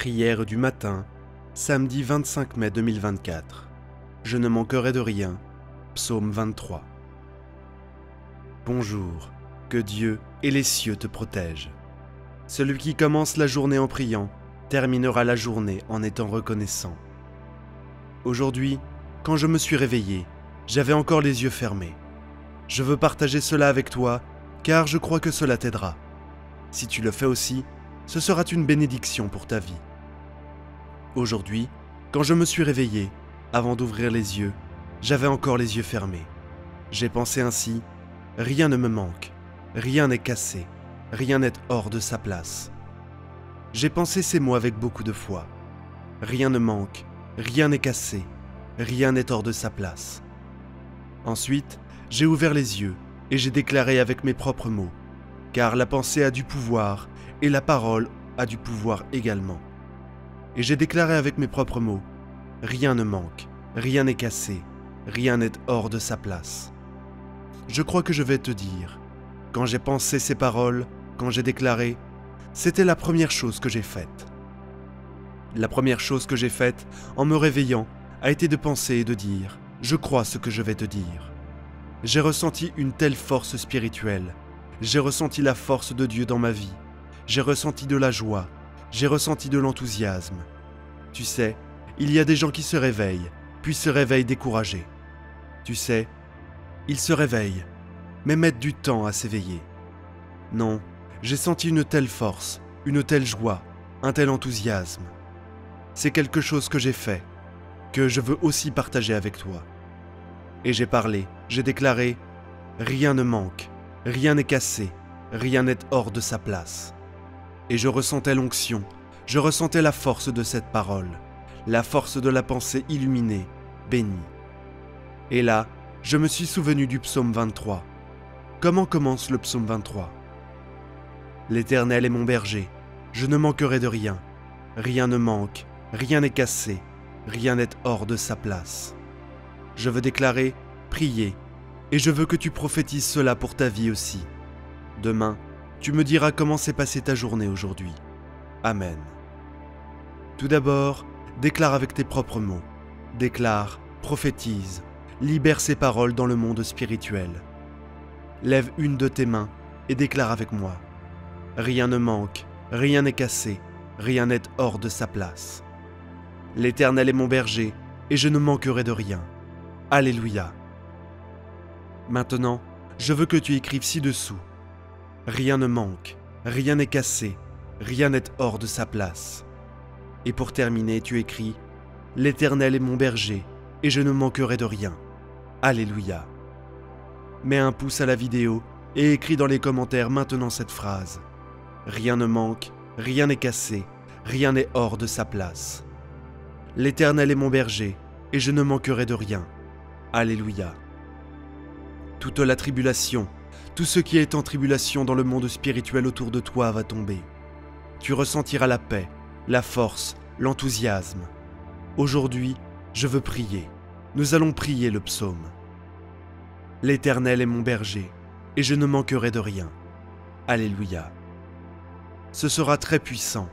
Prière du matin, samedi 25 mai 2024. Je ne manquerai de rien. Psaume 23. Bonjour, que Dieu et les cieux te protègent. Celui qui commence la journée en priant terminera la journée en étant reconnaissant. Aujourd'hui, quand je me suis réveillé, j'avais encore les yeux fermés. Je veux partager cela avec toi, car je crois que cela t'aidera. Si tu le fais aussi, ce sera une bénédiction pour ta vie. Aujourd'hui, quand je me suis réveillé, avant d'ouvrir les yeux, j'avais encore les yeux fermés. J'ai pensé ainsi, rien ne me manque, rien n'est cassé, rien n'est hors de sa place. J'ai pensé ces mots avec beaucoup de foi. Rien ne manque, rien n'est cassé, rien n'est hors de sa place. Ensuite, j'ai ouvert les yeux et j'ai déclaré avec mes propres mots, car la pensée a du pouvoir et la parole a du pouvoir également et j'ai déclaré avec mes propres mots, rien ne manque, rien n'est cassé, rien n'est hors de sa place. Je crois que je vais te dire, quand j'ai pensé ces paroles, quand j'ai déclaré, c'était la première chose que j'ai faite. La première chose que j'ai faite en me réveillant a été de penser et de dire, je crois ce que je vais te dire. J'ai ressenti une telle force spirituelle, j'ai ressenti la force de Dieu dans ma vie, j'ai ressenti de la joie, j'ai ressenti de l'enthousiasme. Tu sais, il y a des gens qui se réveillent, puis se réveillent découragés. Tu sais, ils se réveillent, mais mettent du temps à s'éveiller. Non, j'ai senti une telle force, une telle joie, un tel enthousiasme. C'est quelque chose que j'ai fait, que je veux aussi partager avec toi. Et j'ai parlé, j'ai déclaré, rien ne manque, rien n'est cassé, rien n'est hors de sa place et je ressentais l'onction, je ressentais la force de cette parole, la force de la pensée illuminée, bénie. Et là, je me suis souvenu du psaume 23. Comment commence le psaume 23 L'Éternel est mon berger, je ne manquerai de rien, rien ne manque, rien n'est cassé, rien n'est hors de sa place. Je veux déclarer, prier, et je veux que tu prophétises cela pour ta vie aussi. Demain, tu me diras comment s'est passée ta journée aujourd'hui. Amen. Tout d'abord, déclare avec tes propres mots. Déclare, prophétise, libère ces paroles dans le monde spirituel. Lève une de tes mains et déclare avec moi. Rien ne manque, rien n'est cassé, rien n'est hors de sa place. L'Éternel est mon berger, et je ne manquerai de rien. Alléluia. Maintenant, je veux que tu écrives ci-dessous Rien ne manque, rien n'est cassé, rien n'est hors de sa place. Et pour terminer, tu écris L'Éternel est mon berger, et je ne manquerai de rien. Alléluia. Mets un pouce à la vidéo et écris dans les commentaires maintenant cette phrase. Rien ne manque, rien n'est cassé, rien n'est hors de sa place. L'Éternel est mon berger, et je ne manquerai de rien. Alléluia. Toute la tribulation, tout ce qui est en tribulation dans le monde spirituel autour de toi va tomber. Tu ressentiras la paix, la force, l'enthousiasme. Aujourd'hui, je veux prier. Nous allons prier le psaume. L'Éternel est mon berger, et je ne manquerai de rien. Alléluia. Ce sera très puissant,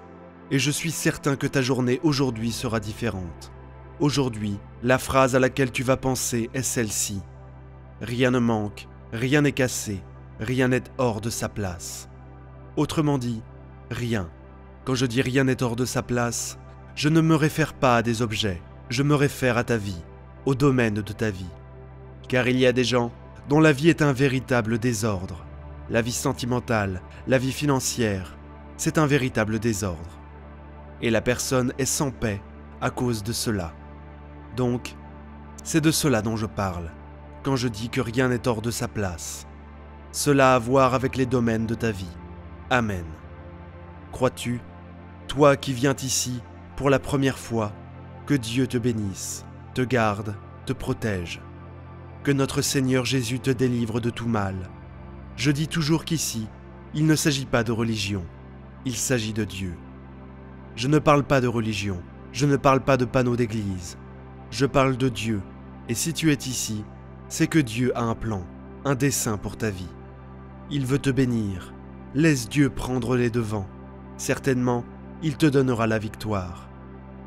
et je suis certain que ta journée aujourd'hui sera différente. Aujourd'hui, la phrase à laquelle tu vas penser est celle-ci. Rien ne manque, Rien n'est cassé, rien n'est hors de sa place. Autrement dit, rien. Quand je dis rien n'est hors de sa place, je ne me réfère pas à des objets, je me réfère à ta vie, au domaine de ta vie. Car il y a des gens dont la vie est un véritable désordre. La vie sentimentale, la vie financière, c'est un véritable désordre. Et la personne est sans paix à cause de cela. Donc, c'est de cela dont je parle quand je dis que rien n'est hors de sa place. Cela à voir avec les domaines de ta vie. Amen. Crois-tu, toi qui viens ici pour la première fois, que Dieu te bénisse, te garde, te protège. Que notre Seigneur Jésus te délivre de tout mal. Je dis toujours qu'ici, il ne s'agit pas de religion, il s'agit de Dieu. Je ne parle pas de religion, je ne parle pas de panneaux d'église, je parle de Dieu, et si tu es ici, c'est que Dieu a un plan, un dessein pour ta vie. Il veut te bénir. Laisse Dieu prendre les devants. Certainement, il te donnera la victoire.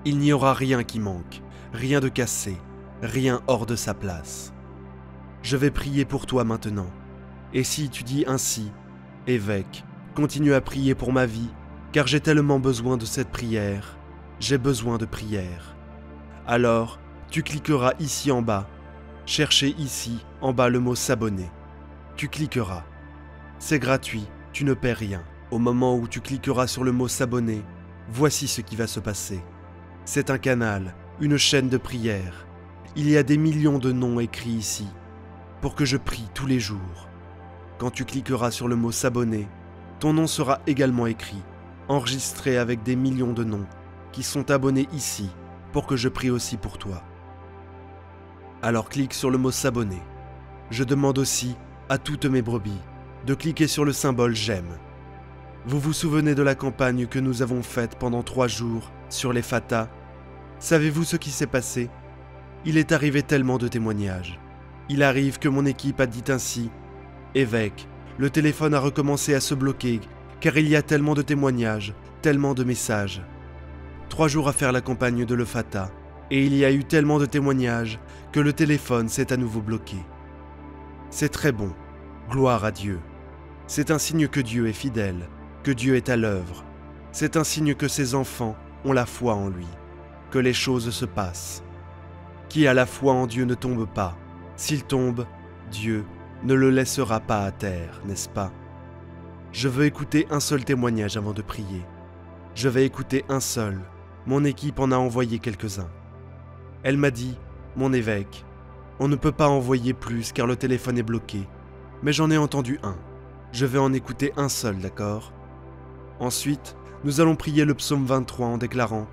Il n'y aura rien qui manque, rien de cassé, rien hors de sa place. Je vais prier pour toi maintenant. Et si tu dis ainsi, évêque, continue à prier pour ma vie, car j'ai tellement besoin de cette prière, j'ai besoin de prière. Alors, tu cliqueras ici en bas, cherchez ici en bas le mot s'abonner. Tu cliqueras. C'est gratuit, tu ne perds rien. Au moment où tu cliqueras sur le mot s'abonner, voici ce qui va se passer. C'est un canal, une chaîne de prière. Il y a des millions de noms écrits ici, pour que je prie tous les jours. Quand tu cliqueras sur le mot s'abonner, ton nom sera également écrit, enregistré avec des millions de noms qui sont abonnés ici, pour que je prie aussi pour toi. Alors clique sur le mot s'abonner. Je demande aussi à toutes mes brebis de cliquer sur le symbole j'aime. Vous vous souvenez de la campagne que nous avons faite pendant trois jours sur les Fatas Savez-vous ce qui s'est passé? Il est arrivé tellement de témoignages. Il arrive que mon équipe a dit ainsi Évêque, le téléphone a recommencé à se bloquer car il y a tellement de témoignages, tellement de messages. Trois jours à faire la campagne de Le Fata, et il y a eu tellement de témoignages que le téléphone s'est à nouveau bloqué. C'est très bon, gloire à Dieu. C'est un signe que Dieu est fidèle, que Dieu est à l'œuvre. C'est un signe que ses enfants ont la foi en lui que les choses se passent. Qui a la foi en Dieu ne tombe pas. S'il tombe, Dieu ne le laissera pas à terre, n'est-ce pas? Je veux écouter un seul témoignage avant de prier. Je vais écouter un seul. Mon équipe en a envoyé quelques-uns. Elle m'a dit, mon évêque, on ne peut pas envoyer plus car le téléphone est bloqué. Mais j'en ai entendu un. Je vais en écouter un seul, d'accord? Ensuite, nous allons prier le psaume 23 en déclarant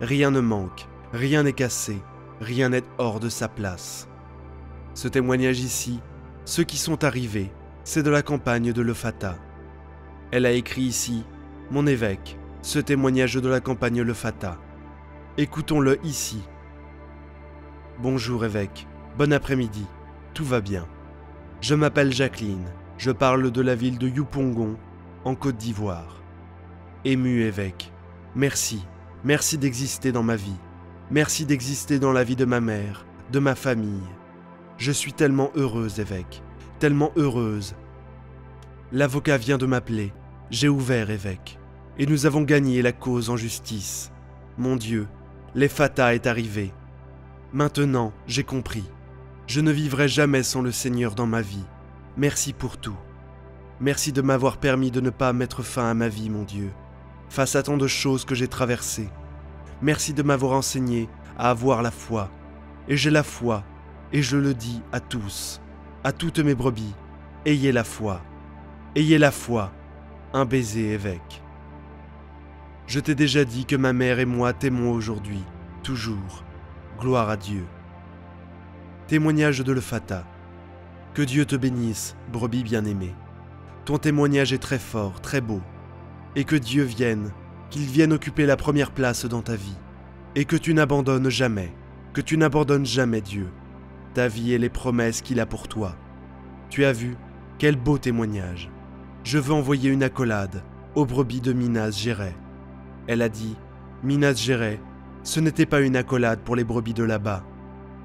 Rien ne manque, rien n'est cassé, rien n'est hors de sa place. Ce témoignage ici, ceux qui sont arrivés, c'est de la campagne de Lefata. Elle a écrit ici, Mon évêque, ce témoignage de la campagne Lefata. Écoutons-le ici. Bonjour évêque, bon après-midi, tout va bien. Je m'appelle Jacqueline, je parle de la ville de Youpongon, en Côte d'Ivoire. Ému évêque, merci Merci d'exister dans ma vie. Merci d'exister dans la vie de ma mère, de ma famille. Je suis tellement heureuse, évêque, tellement heureuse. L'avocat vient de m'appeler. J'ai ouvert, évêque. Et nous avons gagné la cause en justice. Mon Dieu, l'Ephata est arrivé. Maintenant, j'ai compris. Je ne vivrai jamais sans le Seigneur dans ma vie. Merci pour tout. Merci de m'avoir permis de ne pas mettre fin à ma vie, mon Dieu face à tant de choses que j'ai traversées. Merci de m'avoir enseigné à avoir la foi. Et j'ai la foi, et je le dis à tous, à toutes mes brebis, ayez la foi. Ayez la foi. Un baiser, évêque. Je t'ai déjà dit que ma mère et moi t'aimons aujourd'hui, toujours. Gloire à Dieu. Témoignage de Lefata. Que Dieu te bénisse, brebis bien-aimée. Ton témoignage est très fort, très beau et que Dieu vienne, qu'il vienne occuper la première place dans ta vie, et que tu n'abandonnes jamais, que tu n'abandonnes jamais Dieu, ta vie et les promesses qu'il a pour toi. Tu as vu, quel beau témoignage. Je veux envoyer une accolade aux brebis de Minas Gérais. Elle a dit, Minas Gérais, ce n'était pas une accolade pour les brebis de là-bas.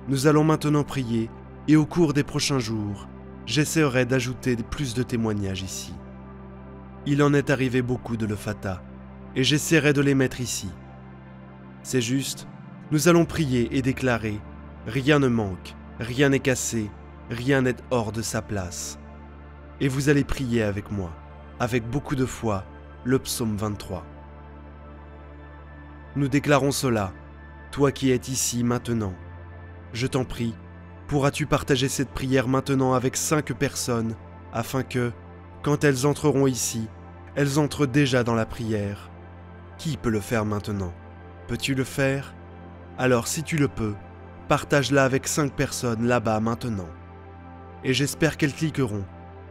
Nous allons maintenant prier, et au cours des prochains jours, j'essaierai d'ajouter plus de témoignages ici. Il en est arrivé beaucoup de le fata, et j'essaierai de les mettre ici. C'est juste, nous allons prier et déclarer, rien ne manque, rien n'est cassé, rien n'est hors de sa place. Et vous allez prier avec moi, avec beaucoup de foi, le psaume 23. Nous déclarons cela, toi qui es ici maintenant. Je t'en prie, pourras-tu partager cette prière maintenant avec cinq personnes, afin que, quand elles entreront ici, elles entrent déjà dans la prière. Qui peut le faire maintenant? Peux-tu le faire? Alors si tu le peux, partage-la avec cinq personnes là-bas maintenant. Et j'espère qu'elles cliqueront,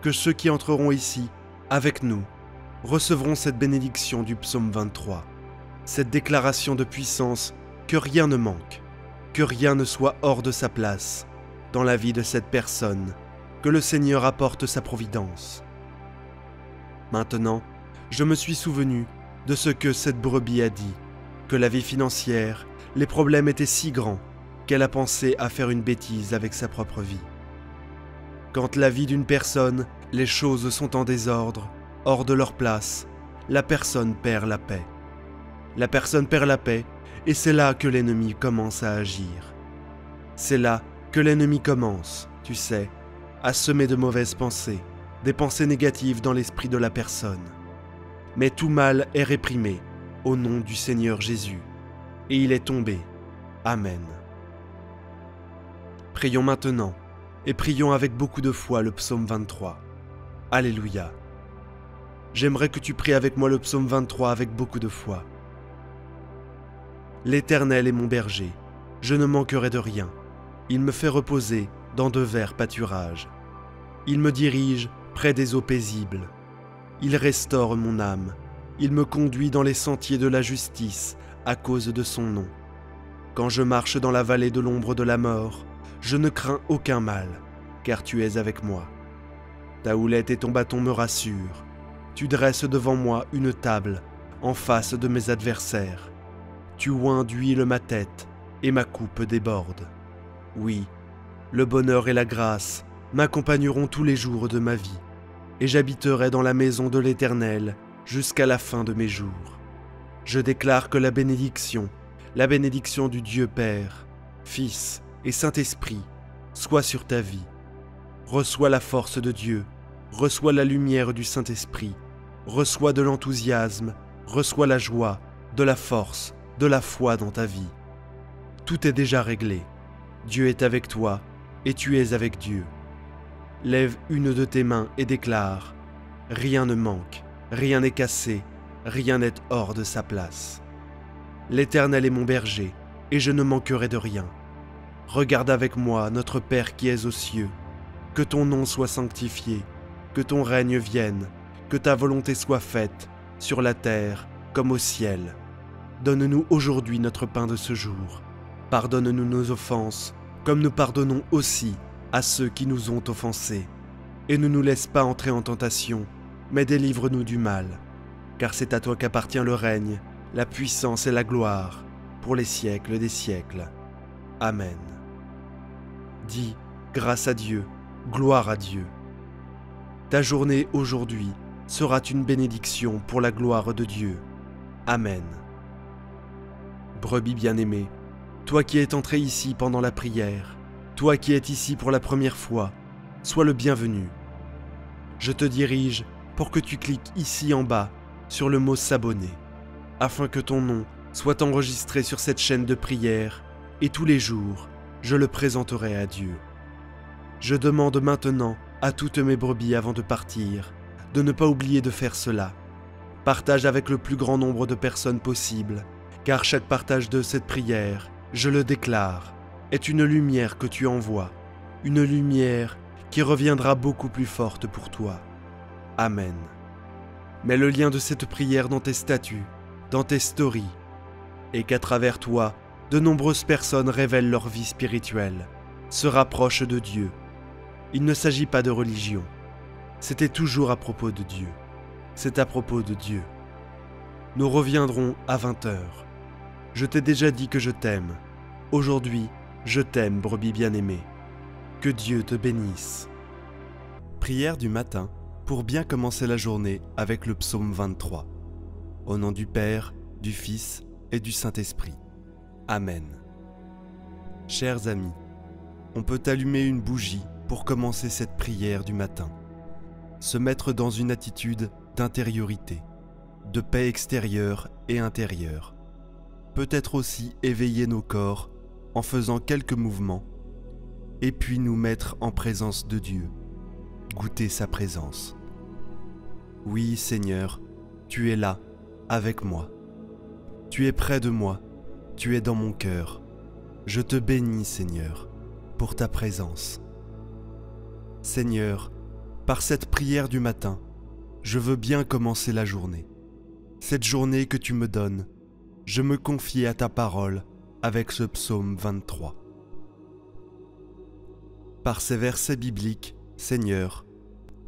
que ceux qui entreront ici, avec nous, recevront cette bénédiction du psaume 23, cette déclaration de puissance que rien ne manque, que rien ne soit hors de sa place dans la vie de cette personne, que le Seigneur apporte sa providence. Maintenant, je me suis souvenu de ce que cette brebis a dit, que la vie financière, les problèmes étaient si grands qu'elle a pensé à faire une bêtise avec sa propre vie. Quand la vie d'une personne, les choses sont en désordre, hors de leur place, la personne perd la paix. La personne perd la paix et c'est là que l'ennemi commence à agir. C'est là que l'ennemi commence, tu sais, à semer de mauvaises pensées, des pensées négatives dans l'esprit de la personne. Mais tout mal est réprimé au nom du Seigneur Jésus, et il est tombé. Amen. Prions maintenant, et prions avec beaucoup de foi le psaume 23. Alléluia. J'aimerais que tu pries avec moi le psaume 23 avec beaucoup de foi. L'Éternel est mon berger, je ne manquerai de rien. Il me fait reposer dans de verts pâturages. Il me dirige près des eaux paisibles. Il restaure mon âme. Il me conduit dans les sentiers de la justice à cause de son nom. Quand je marche dans la vallée de l'ombre de la mort, je ne crains aucun mal, car tu es avec moi. Ta houlette et ton bâton me rassurent. Tu dresses devant moi une table en face de mes adversaires. Tu oins d'huile ma tête, et ma coupe déborde. Oui, le bonheur et la grâce m'accompagneront tous les jours de ma vie, et j'habiterai dans la maison de l'Éternel jusqu'à la fin de mes jours. Je déclare que la bénédiction, la bénédiction du Dieu Père, Fils et Saint-Esprit, soit sur ta vie. Reçois la force de Dieu, reçois la lumière du Saint-Esprit, reçois de l'enthousiasme, reçois la joie, de la force, de la foi dans ta vie. Tout est déjà réglé. Dieu est avec toi et tu es avec Dieu. Lève une de tes mains et déclare ⁇ Rien ne manque, rien n'est cassé, rien n'est hors de sa place. L'Éternel est mon berger, et je ne manquerai de rien. Regarde avec moi notre Père qui es aux cieux. Que ton nom soit sanctifié, que ton règne vienne, que ta volonté soit faite, sur la terre comme au ciel. Donne-nous aujourd'hui notre pain de ce jour. Pardonne-nous nos offenses, comme nous pardonnons aussi à ceux qui nous ont offensés. Et ne nous laisse pas entrer en tentation, mais délivre-nous du mal. Car c'est à toi qu'appartient le règne, la puissance et la gloire, pour les siècles des siècles. Amen. Dis, grâce à Dieu, gloire à Dieu. Ta journée aujourd'hui sera une bénédiction pour la gloire de Dieu. Amen brebis bien-aimée, toi qui es entré ici pendant la prière, toi qui es ici pour la première fois, sois le bienvenu. Je te dirige pour que tu cliques ici en bas sur le mot s'abonner, afin que ton nom soit enregistré sur cette chaîne de prière, et tous les jours, je le présenterai à Dieu. Je demande maintenant à toutes mes brebis avant de partir de ne pas oublier de faire cela. Partage avec le plus grand nombre de personnes possible car chaque partage de cette prière, je le déclare, est une lumière que tu envoies, une lumière qui reviendra beaucoup plus forte pour toi. Amen. Mets le lien de cette prière dans tes statuts, dans tes stories, et qu'à travers toi, de nombreuses personnes révèlent leur vie spirituelle, se rapprochent de Dieu. Il ne s'agit pas de religion, c'était toujours à propos de Dieu. C'est à propos de Dieu. Nous reviendrons à 20h. Je t'ai déjà dit que je t'aime. Aujourd'hui, je t'aime, brebis bien-aimée. Que Dieu te bénisse. Prière du matin pour bien commencer la journée avec le psaume 23. Au nom du Père, du Fils et du Saint-Esprit. Amen. Chers amis, on peut allumer une bougie pour commencer cette prière du matin. Se mettre dans une attitude d'intériorité, de paix extérieure et intérieure peut-être aussi éveiller nos corps en faisant quelques mouvements, et puis nous mettre en présence de Dieu, goûter sa présence. Oui Seigneur, tu es là, avec moi. Tu es près de moi, tu es dans mon cœur. Je te bénis Seigneur, pour ta présence. Seigneur, par cette prière du matin, je veux bien commencer la journée. Cette journée que tu me donnes, je me confie à ta parole avec ce psaume 23. Par ces versets bibliques, Seigneur,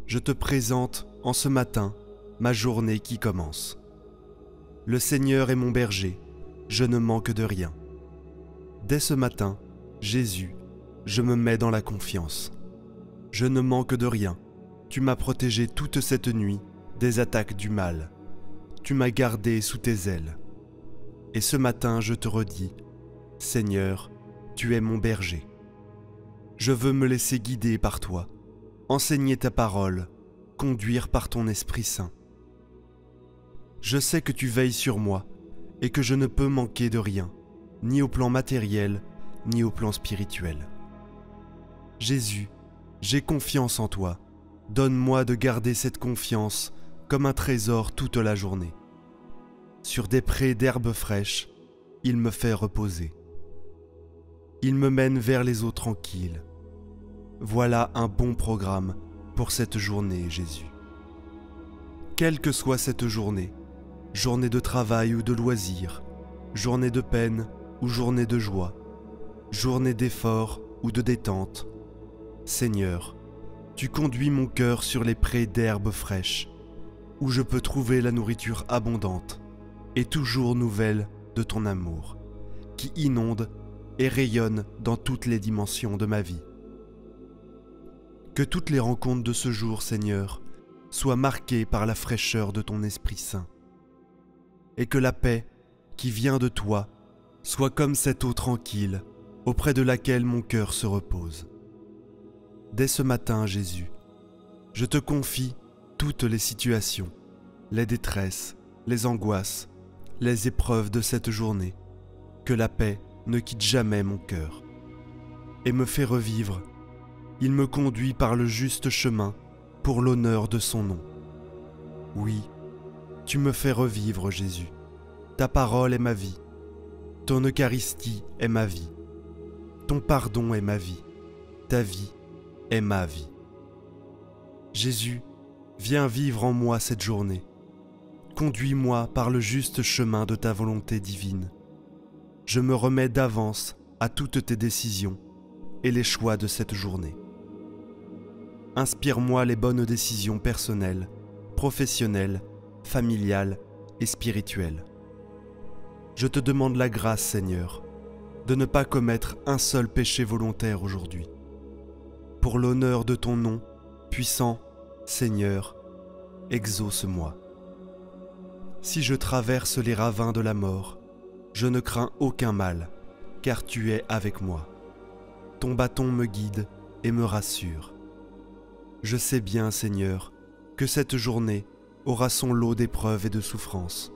je te présente en ce matin ma journée qui commence. Le Seigneur est mon berger, je ne manque de rien. Dès ce matin, Jésus, je me mets dans la confiance. Je ne manque de rien. Tu m'as protégé toute cette nuit des attaques du mal. Tu m'as gardé sous tes ailes. Et ce matin, je te redis, Seigneur, tu es mon berger. Je veux me laisser guider par toi, enseigner ta parole, conduire par ton Esprit Saint. Je sais que tu veilles sur moi et que je ne peux manquer de rien, ni au plan matériel, ni au plan spirituel. Jésus, j'ai confiance en toi. Donne-moi de garder cette confiance comme un trésor toute la journée. Sur des prés d'herbes fraîches, il me fait reposer. Il me mène vers les eaux tranquilles. Voilà un bon programme pour cette journée, Jésus. Quelle que soit cette journée, journée de travail ou de loisir, journée de peine ou journée de joie, journée d'effort ou de détente, Seigneur, tu conduis mon cœur sur les prés d'herbes fraîches, où je peux trouver la nourriture abondante et toujours nouvelle de ton amour, qui inonde et rayonne dans toutes les dimensions de ma vie. Que toutes les rencontres de ce jour, Seigneur, soient marquées par la fraîcheur de ton Esprit Saint et que la paix qui vient de toi soit comme cette eau tranquille auprès de laquelle mon cœur se repose. Dès ce matin, Jésus, je te confie toutes les situations, les détresses, les angoisses, les épreuves de cette journée, que la paix ne quitte jamais mon cœur et me fait revivre. Il me conduit par le juste chemin pour l'honneur de son nom. Oui, tu me fais revivre, Jésus. Ta parole est ma vie. Ton Eucharistie est ma vie. Ton pardon est ma vie. Ta vie est ma vie. Jésus, viens vivre en moi cette journée. Conduis-moi par le juste chemin de ta volonté divine. Je me remets d'avance à toutes tes décisions et les choix de cette journée. Inspire-moi les bonnes décisions personnelles, professionnelles familiale et spirituelle. Je te demande la grâce, Seigneur, de ne pas commettre un seul péché volontaire aujourd'hui. Pour l'honneur de ton nom, puissant Seigneur, exauce-moi. Si je traverse les ravins de la mort, je ne crains aucun mal, car tu es avec moi. Ton bâton me guide et me rassure. Je sais bien, Seigneur, que cette journée aura son lot d'épreuves et de souffrances.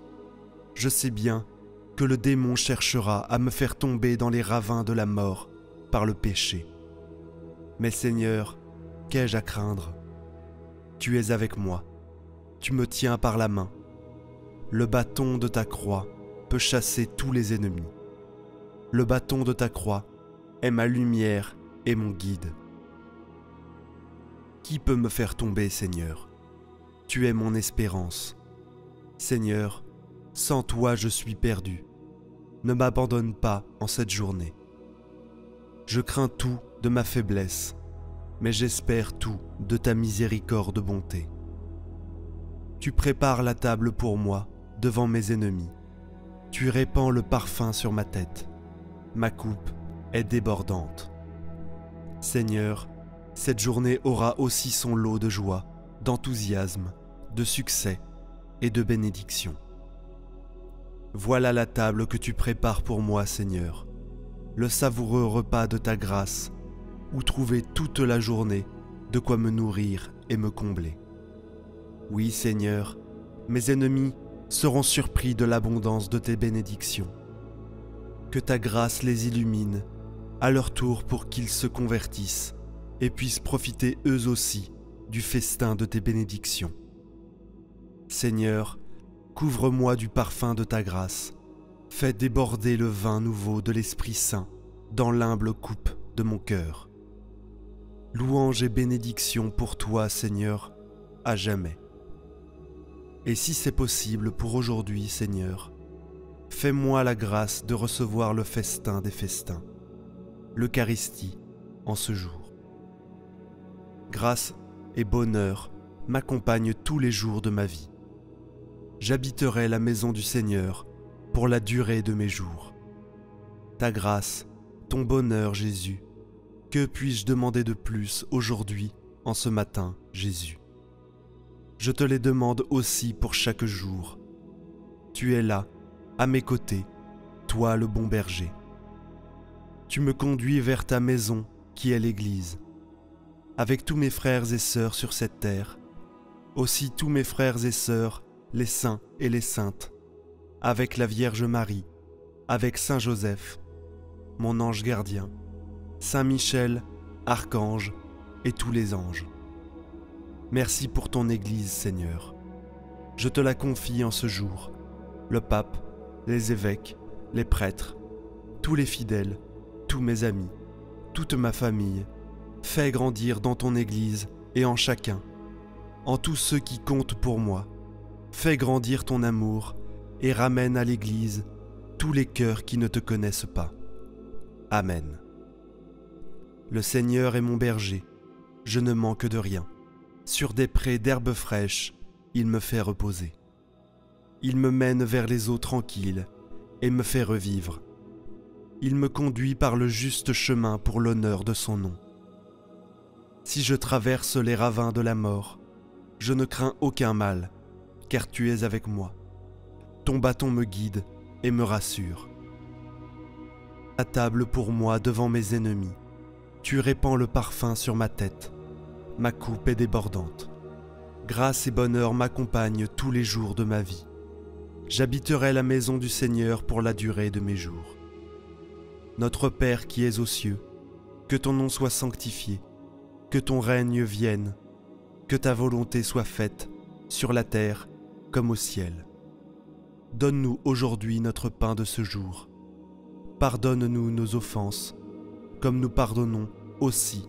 Je sais bien que le démon cherchera à me faire tomber dans les ravins de la mort par le péché. Mais Seigneur, qu'ai-je à craindre? Tu es avec moi, tu me tiens par la main. Le bâton de ta croix chasser tous les ennemis. Le bâton de ta croix est ma lumière et mon guide. Qui peut me faire tomber, Seigneur? Tu es mon espérance. Seigneur, sans toi je suis perdu. Ne m'abandonne pas en cette journée. Je crains tout de ma faiblesse, mais j'espère tout de ta miséricorde bonté. Tu prépares la table pour moi devant mes ennemis. Tu répands le parfum sur ma tête. Ma coupe est débordante. Seigneur, cette journée aura aussi son lot de joie, d'enthousiasme de succès et de bénédiction. Voilà la table que tu prépares pour moi, Seigneur, le savoureux repas de ta grâce, où trouver toute la journée de quoi me nourrir et me combler. Oui, Seigneur, mes ennemis seront surpris de l'abondance de tes bénédictions. Que ta grâce les illumine à leur tour pour qu'ils se convertissent et puissent profiter eux aussi du festin de tes bénédictions. Seigneur, couvre-moi du parfum de ta grâce. Fais déborder le vin nouveau de l'Esprit Saint dans l'humble coupe de mon cœur. Louange et bénédiction pour toi, Seigneur, à jamais. Et si c'est possible pour aujourd'hui, Seigneur, fais-moi la grâce de recevoir le festin des festins, l'Eucharistie, en ce jour. Grâce et bonheur m'accompagnent tous les jours de ma vie j'habiterai la maison du Seigneur pour la durée de mes jours. Ta grâce, ton bonheur, Jésus, que puis-je demander de plus aujourd'hui, en ce matin, Jésus? Je te les demande aussi pour chaque jour. Tu es là, à mes côtés, toi le bon berger. Tu me conduis vers ta maison qui est l'Église. Avec tous mes frères et sœurs sur cette terre, aussi tous mes frères et sœurs, les saints et les saintes, avec la Vierge Marie, avec Saint Joseph, mon ange gardien, Saint Michel, archange et tous les anges. Merci pour ton Église, Seigneur. Je te la confie en ce jour, le pape, les évêques, les prêtres, tous les fidèles, tous mes amis, toute ma famille, fais grandir dans ton Église et en chacun, en tous ceux qui comptent pour moi. Fais grandir ton amour et ramène à l'Église tous les cœurs qui ne te connaissent pas. Amen. Le Seigneur est mon berger, je ne manque de rien. Sur des prés d'herbes fraîches, il me fait reposer. Il me mène vers les eaux tranquilles et me fait revivre. Il me conduit par le juste chemin pour l'honneur de son nom. Si je traverse les ravins de la mort, je ne crains aucun mal, car tu es avec moi. Ton bâton me guide et me rassure. À table pour moi devant mes ennemis, tu répands le parfum sur ma tête. Ma coupe est débordante. Grâce et bonheur m'accompagnent tous les jours de ma vie. J'habiterai la maison du Seigneur pour la durée de mes jours. Notre Père qui es aux cieux, que ton nom soit sanctifié, que ton règne vienne, que ta volonté soit faite, sur la terre comme au ciel. Donne-nous aujourd'hui notre pain de ce jour. Pardonne-nous nos offenses, comme nous pardonnons aussi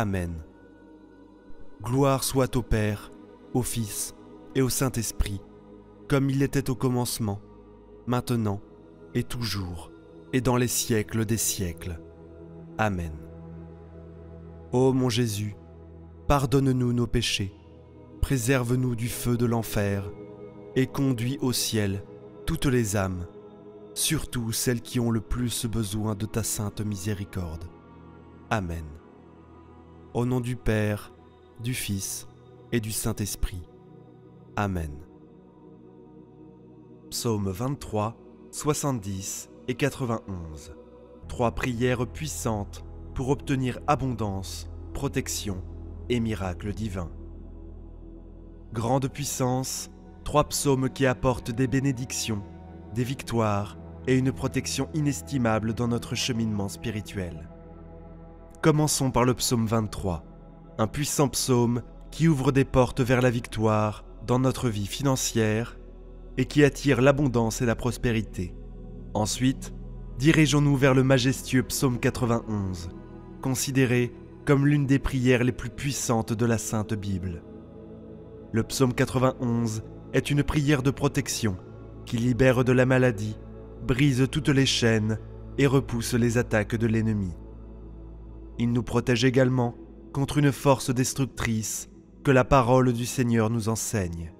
Amen. Gloire soit au Père, au Fils et au Saint-Esprit, comme il était au commencement, maintenant et toujours, et dans les siècles des siècles. Amen. Ô mon Jésus, pardonne-nous nos péchés, préserve-nous du feu de l'enfer, et conduis au ciel toutes les âmes, surtout celles qui ont le plus besoin de ta sainte miséricorde. Amen. Au nom du Père, du Fils et du Saint-Esprit. Amen. Psaume 23, 70 et 91. Trois prières puissantes pour obtenir abondance, protection et miracles divins. Grande puissance, trois psaumes qui apportent des bénédictions, des victoires et une protection inestimable dans notre cheminement spirituel. Commençons par le psaume 23, un puissant psaume qui ouvre des portes vers la victoire dans notre vie financière et qui attire l'abondance et la prospérité. Ensuite, dirigeons-nous vers le majestueux psaume 91, considéré comme l'une des prières les plus puissantes de la Sainte Bible. Le psaume 91 est une prière de protection qui libère de la maladie, brise toutes les chaînes et repousse les attaques de l'ennemi. Il nous protège également contre une force destructrice que la parole du Seigneur nous enseigne.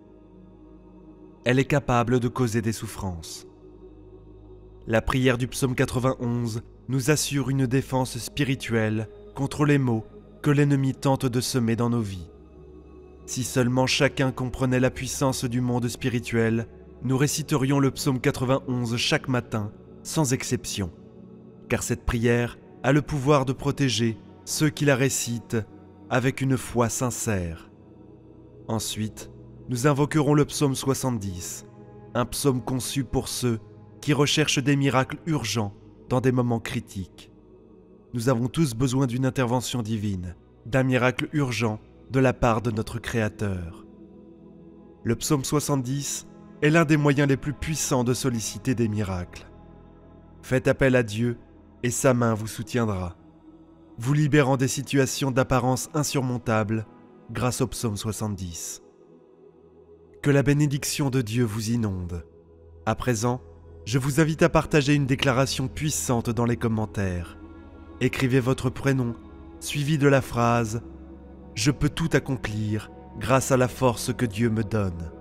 Elle est capable de causer des souffrances. La prière du psaume 91 nous assure une défense spirituelle contre les maux que l'ennemi tente de semer dans nos vies. Si seulement chacun comprenait la puissance du monde spirituel, nous réciterions le psaume 91 chaque matin, sans exception. Car cette prière a le pouvoir de protéger ceux qui la récitent avec une foi sincère. Ensuite, nous invoquerons le psaume 70, un psaume conçu pour ceux qui recherchent des miracles urgents dans des moments critiques. Nous avons tous besoin d'une intervention divine, d'un miracle urgent de la part de notre Créateur. Le psaume 70 est l'un des moyens les plus puissants de solliciter des miracles. Faites appel à Dieu et sa main vous soutiendra, vous libérant des situations d'apparence insurmontables grâce au psaume 70. Que la bénédiction de Dieu vous inonde. À présent, je vous invite à partager une déclaration puissante dans les commentaires. Écrivez votre prénom, suivi de la phrase ⁇ Je peux tout accomplir grâce à la force que Dieu me donne ⁇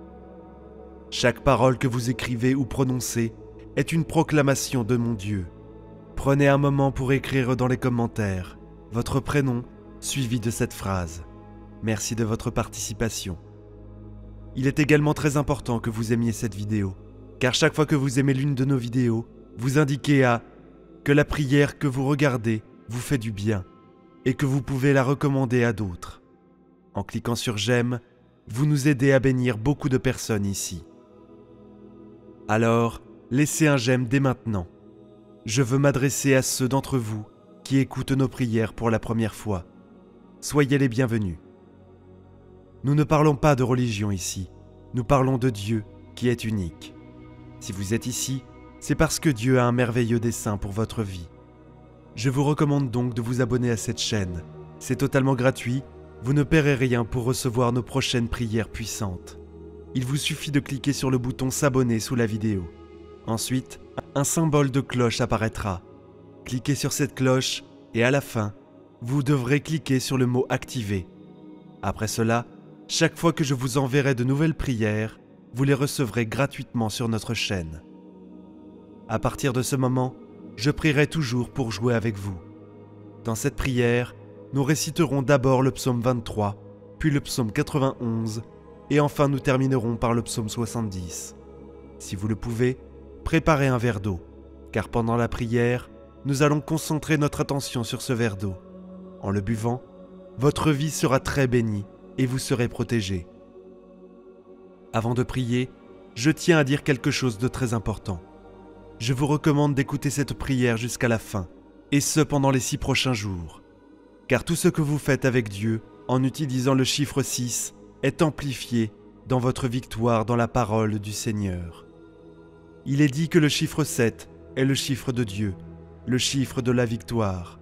Chaque parole que vous écrivez ou prononcez est une proclamation de mon Dieu. Prenez un moment pour écrire dans les commentaires votre prénom suivi de cette phrase. Merci de votre participation. Il est également très important que vous aimiez cette vidéo, car chaque fois que vous aimez l'une de nos vidéos, vous indiquez à que la prière que vous regardez vous fait du bien et que vous pouvez la recommander à d'autres. En cliquant sur j'aime, vous nous aidez à bénir beaucoup de personnes ici. Alors, laissez un j'aime dès maintenant. Je veux m'adresser à ceux d'entre vous qui écoutent nos prières pour la première fois. Soyez les bienvenus. Nous ne parlons pas de religion ici, nous parlons de Dieu qui est unique. Si vous êtes ici, c'est parce que Dieu a un merveilleux dessein pour votre vie. Je vous recommande donc de vous abonner à cette chaîne. C'est totalement gratuit, vous ne paierez rien pour recevoir nos prochaines prières puissantes. Il vous suffit de cliquer sur le bouton s'abonner sous la vidéo. Ensuite, un symbole de cloche apparaîtra. Cliquez sur cette cloche et à la fin, vous devrez cliquer sur le mot activer. Après cela, chaque fois que je vous enverrai de nouvelles prières, vous les recevrez gratuitement sur notre chaîne. À partir de ce moment, je prierai toujours pour jouer avec vous. Dans cette prière, nous réciterons d'abord le psaume 23, puis le psaume 91, et enfin nous terminerons par le psaume 70. Si vous le pouvez, préparez un verre d'eau, car pendant la prière, nous allons concentrer notre attention sur ce verre d'eau. En le buvant, votre vie sera très bénie et vous serez protégé. Avant de prier, je tiens à dire quelque chose de très important. Je vous recommande d'écouter cette prière jusqu'à la fin, et ce pendant les six prochains jours. Car tout ce que vous faites avec Dieu, en utilisant le chiffre 6, est amplifié dans votre victoire dans la parole du Seigneur. Il est dit que le chiffre 7 est le chiffre de Dieu, le chiffre de la victoire.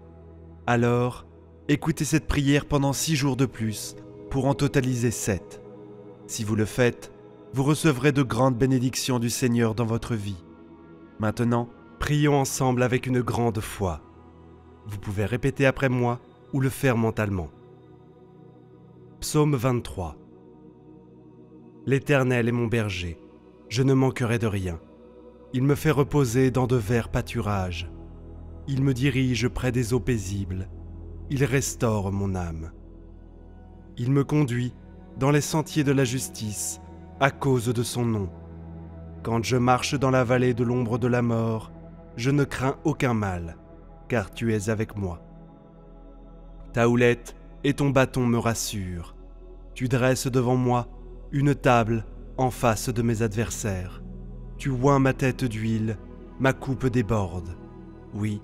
Alors, écoutez cette prière pendant six jours de plus pour en totaliser sept. Si vous le faites, vous recevrez de grandes bénédictions du Seigneur dans votre vie. Maintenant, prions ensemble avec une grande foi. Vous pouvez répéter après moi ou le faire mentalement. Psaume 23 L'Éternel est mon berger, je ne manquerai de rien. Il me fait reposer dans de verts pâturages. Il me dirige près des eaux paisibles. Il restaure mon âme. Il me conduit dans les sentiers de la justice à cause de son nom. Quand je marche dans la vallée de l'ombre de la mort, je ne crains aucun mal, car tu es avec moi. Ta houlette et ton bâton me rassurent. Tu dresses devant moi une table en face de mes adversaires. Tu oins ma tête d'huile, ma coupe déborde. Oui,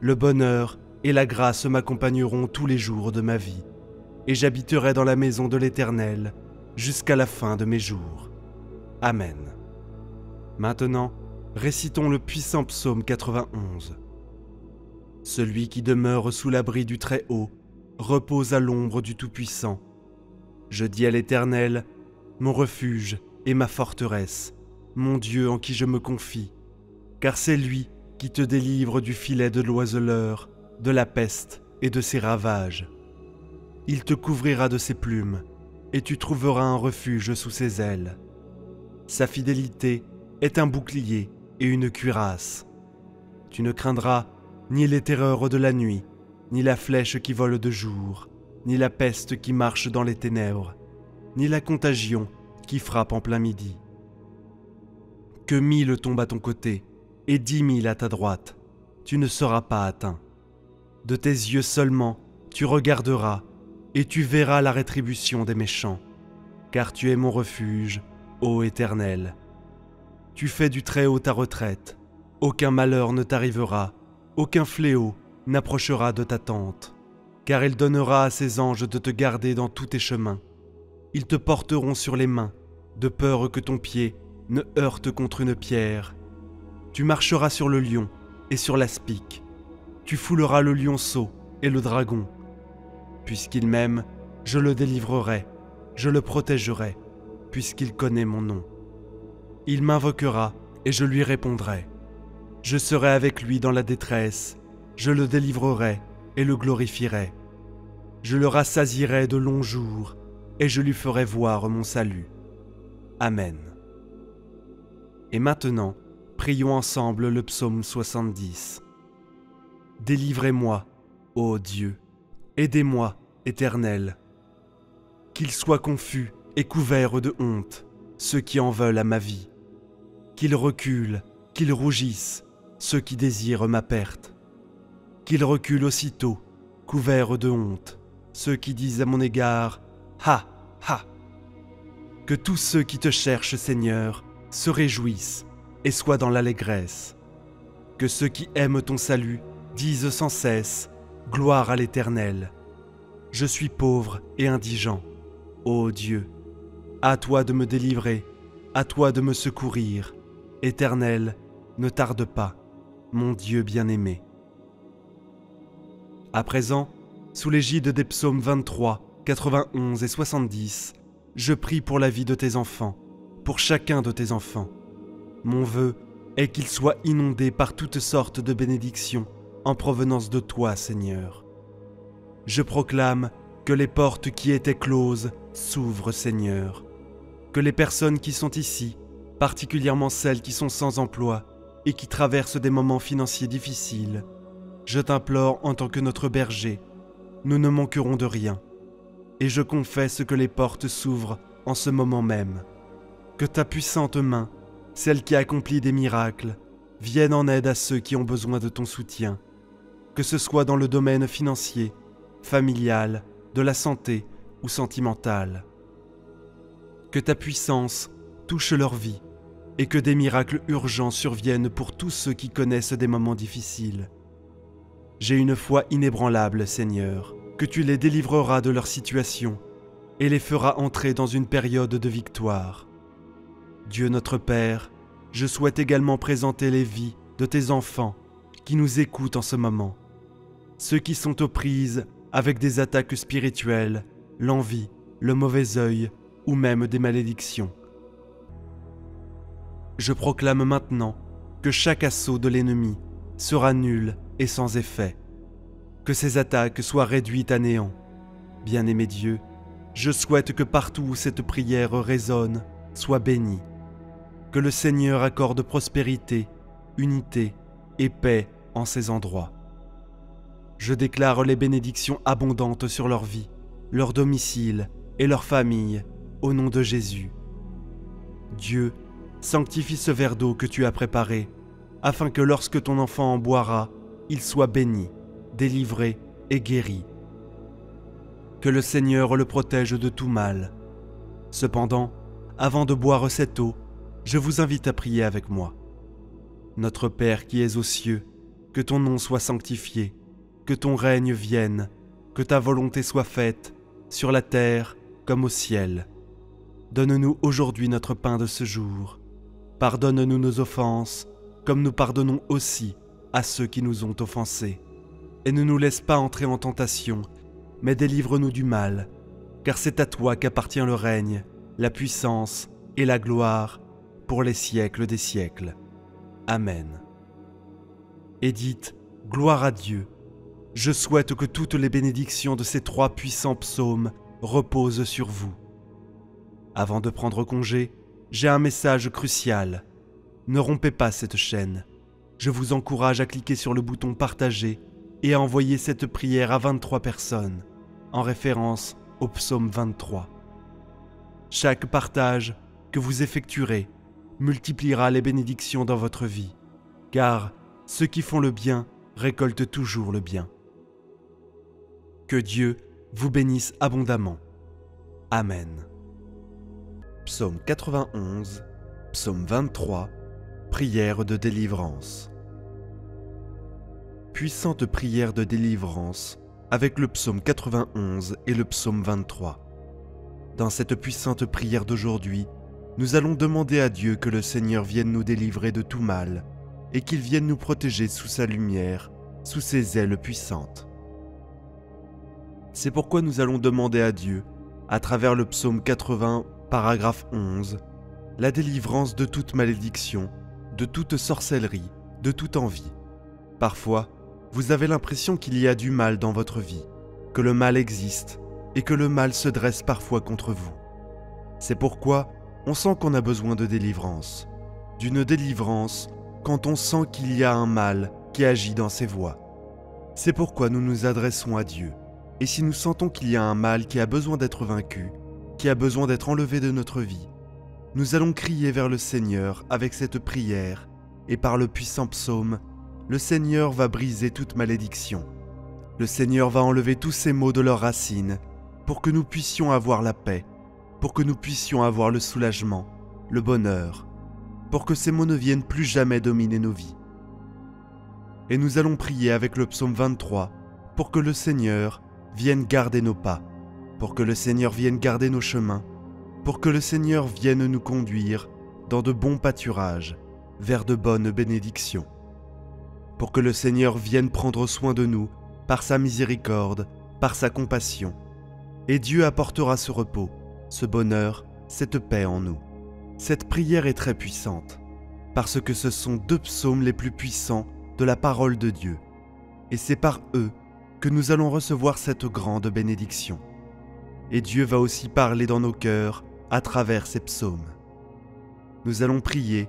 le bonheur et la grâce m'accompagneront tous les jours de ma vie, et j'habiterai dans la maison de l'Éternel jusqu'à la fin de mes jours. Amen. Maintenant, récitons le puissant psaume 91. Celui qui demeure sous l'abri du Très-Haut repose à l'ombre du Tout-Puissant. Je dis à l'Éternel, mon refuge et ma forteresse, mon Dieu en qui je me confie, car c'est lui qui te délivre du filet de l'oiseleur, de la peste et de ses ravages. Il te couvrira de ses plumes, et tu trouveras un refuge sous ses ailes. Sa fidélité est un bouclier et une cuirasse. Tu ne craindras ni les terreurs de la nuit, ni la flèche qui vole de jour, ni la peste qui marche dans les ténèbres, ni la contagion qui frappe en plein midi. Que mille tombent à ton côté, et dix mille à ta droite, tu ne seras pas atteint. De tes yeux seulement, tu regarderas, et tu verras la rétribution des méchants, car tu es mon refuge, ô Éternel. Tu fais du Très-Haut ta retraite, aucun malheur ne t'arrivera, aucun fléau n'approchera de ta tente, car il donnera à ses anges de te garder dans tous tes chemins. Ils te porteront sur les mains, de peur que ton pied ne heurte contre une pierre. Tu marcheras sur le lion et sur l'aspic. Tu fouleras le lionceau et le dragon. Puisqu'il m'aime, je le délivrerai, je le protégerai, puisqu'il connaît mon nom. Il m'invoquera et je lui répondrai. Je serai avec lui dans la détresse, je le délivrerai et le glorifierai. Je le rassasierai de longs jours et je lui ferai voir mon salut. Amen. Et maintenant, prions ensemble le psaume 70. Délivrez-moi, ô Dieu, aidez-moi, Éternel. Qu'ils soient confus et couverts de honte, ceux qui en veulent à ma vie. Qu'ils reculent, qu'ils rougissent, ceux qui désirent ma perte. Qu'ils reculent aussitôt, couverts de honte, ceux qui disent à mon égard Ha, ha. Que tous ceux qui te cherchent, Seigneur, se réjouissent et soient dans l'allégresse. Que ceux qui aiment ton salut disent sans cesse Gloire à l'Éternel. Je suis pauvre et indigent. Ô Dieu, à toi de me délivrer, à toi de me secourir. Éternel, ne tarde pas, mon Dieu bien-aimé. À présent, sous l'égide des psaumes 23, 91 et 70, je prie pour la vie de tes enfants, pour chacun de tes enfants. Mon vœu est qu'ils soient inondés par toutes sortes de bénédictions en provenance de toi, Seigneur. Je proclame que les portes qui étaient closes s'ouvrent, Seigneur. Que les personnes qui sont ici, particulièrement celles qui sont sans emploi et qui traversent des moments financiers difficiles, je t'implore en tant que notre berger, nous ne manquerons de rien. Et je confesse que les portes s'ouvrent en ce moment même. Que ta puissante main, celle qui accomplit des miracles, vienne en aide à ceux qui ont besoin de ton soutien que ce soit dans le domaine financier, familial, de la santé ou sentimental. Que ta puissance touche leur vie et que des miracles urgents surviennent pour tous ceux qui connaissent des moments difficiles. J'ai une foi inébranlable, Seigneur, que tu les délivreras de leur situation et les feras entrer dans une période de victoire. Dieu notre Père, je souhaite également présenter les vies de tes enfants qui nous écoutent en ce moment ceux qui sont aux prises avec des attaques spirituelles, l'envie, le mauvais œil ou même des malédictions. Je proclame maintenant que chaque assaut de l'ennemi sera nul et sans effet, que ces attaques soient réduites à néant. Bien-aimé Dieu, je souhaite que partout où cette prière résonne soit bénie, que le Seigneur accorde prospérité, unité et paix en ces endroits. Je déclare les bénédictions abondantes sur leur vie, leur domicile et leur famille, au nom de Jésus. Dieu, sanctifie ce verre d'eau que tu as préparé, afin que lorsque ton enfant en boira, il soit béni, délivré et guéri. Que le Seigneur le protège de tout mal. Cependant, avant de boire cette eau, je vous invite à prier avec moi. Notre Père qui es aux cieux, que ton nom soit sanctifié que ton règne vienne, que ta volonté soit faite, sur la terre comme au ciel. Donne-nous aujourd'hui notre pain de ce jour. Pardonne-nous nos offenses, comme nous pardonnons aussi à ceux qui nous ont offensés. Et ne nous laisse pas entrer en tentation, mais délivre-nous du mal, car c'est à toi qu'appartient le règne, la puissance et la gloire pour les siècles des siècles. Amen. Et dites, Gloire à Dieu je souhaite que toutes les bénédictions de ces trois puissants psaumes reposent sur vous. Avant de prendre congé, j'ai un message crucial. Ne rompez pas cette chaîne. Je vous encourage à cliquer sur le bouton Partager et à envoyer cette prière à 23 personnes, en référence au psaume 23. Chaque partage que vous effectuerez multipliera les bénédictions dans votre vie, car ceux qui font le bien récoltent toujours le bien. Que Dieu vous bénisse abondamment. Amen. Psaume 91, Psaume 23, Prière de délivrance. Puissante prière de délivrance avec le psaume 91 et le psaume 23. Dans cette puissante prière d'aujourd'hui, nous allons demander à Dieu que le Seigneur vienne nous délivrer de tout mal et qu'il vienne nous protéger sous sa lumière, sous ses ailes puissantes. C'est pourquoi nous allons demander à Dieu, à travers le psaume 80, paragraphe 11, la délivrance de toute malédiction, de toute sorcellerie, de toute envie. Parfois, vous avez l'impression qu'il y a du mal dans votre vie, que le mal existe et que le mal se dresse parfois contre vous. C'est pourquoi on sent qu'on a besoin de délivrance, d'une délivrance quand on sent qu'il y a un mal qui agit dans ses voies. C'est pourquoi nous nous adressons à Dieu. Et si nous sentons qu'il y a un mal qui a besoin d'être vaincu, qui a besoin d'être enlevé de notre vie, nous allons crier vers le Seigneur avec cette prière, et par le puissant psaume, le Seigneur va briser toute malédiction. Le Seigneur va enlever tous ces maux de leurs racines, pour que nous puissions avoir la paix, pour que nous puissions avoir le soulagement, le bonheur, pour que ces mots ne viennent plus jamais dominer nos vies. Et nous allons prier avec le psaume 23 pour que le Seigneur vienne garder nos pas, pour que le Seigneur vienne garder nos chemins, pour que le Seigneur vienne nous conduire dans de bons pâturages, vers de bonnes bénédictions, pour que le Seigneur vienne prendre soin de nous par sa miséricorde, par sa compassion, et Dieu apportera ce repos, ce bonheur, cette paix en nous. Cette prière est très puissante, parce que ce sont deux psaumes les plus puissants de la parole de Dieu, et c'est par eux que nous allons recevoir cette grande bénédiction. Et Dieu va aussi parler dans nos cœurs à travers ces psaumes. Nous allons prier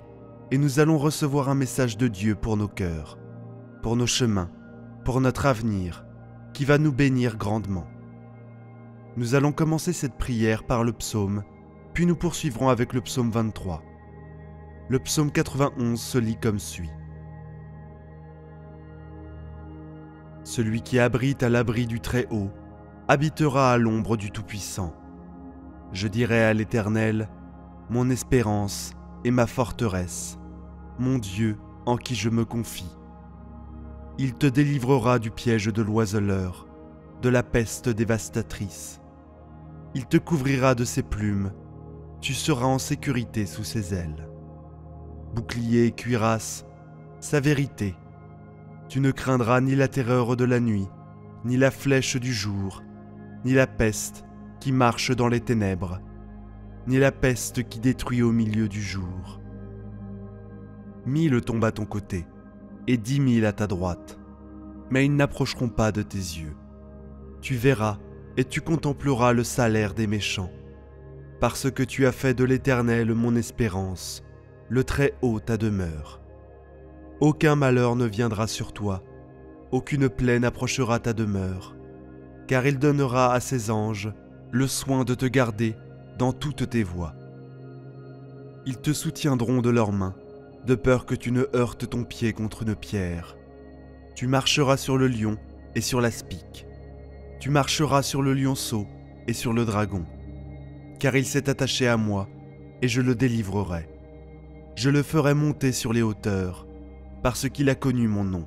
et nous allons recevoir un message de Dieu pour nos cœurs, pour nos chemins, pour notre avenir, qui va nous bénir grandement. Nous allons commencer cette prière par le psaume puis nous poursuivrons avec le psaume 23. Le psaume 91 se lit comme suit. Celui qui abrite à l'abri du Très-Haut habitera à l'ombre du Tout-Puissant. Je dirai à l'Éternel, mon espérance et ma forteresse, mon Dieu en qui je me confie. Il te délivrera du piège de l'oiseleur, de la peste dévastatrice. Il te couvrira de ses plumes tu seras en sécurité sous ses ailes. Bouclier et cuirasse, sa vérité. Tu ne craindras ni la terreur de la nuit, ni la flèche du jour, ni la peste qui marche dans les ténèbres, ni la peste qui détruit au milieu du jour. Mille tombent à ton côté, et dix mille à ta droite, mais ils n'approcheront pas de tes yeux. Tu verras et tu contempleras le salaire des méchants parce que tu as fait de l'Éternel mon espérance, le Très-Haut ta demeure. Aucun malheur ne viendra sur toi, aucune plaie n'approchera ta demeure, car il donnera à ses anges le soin de te garder dans toutes tes voies. Ils te soutiendront de leurs mains, de peur que tu ne heurtes ton pied contre une pierre. Tu marcheras sur le lion et sur la spique. Tu marcheras sur le lionceau et sur le dragon car il s'est attaché à moi, et je le délivrerai. Je le ferai monter sur les hauteurs, parce qu'il a connu mon nom.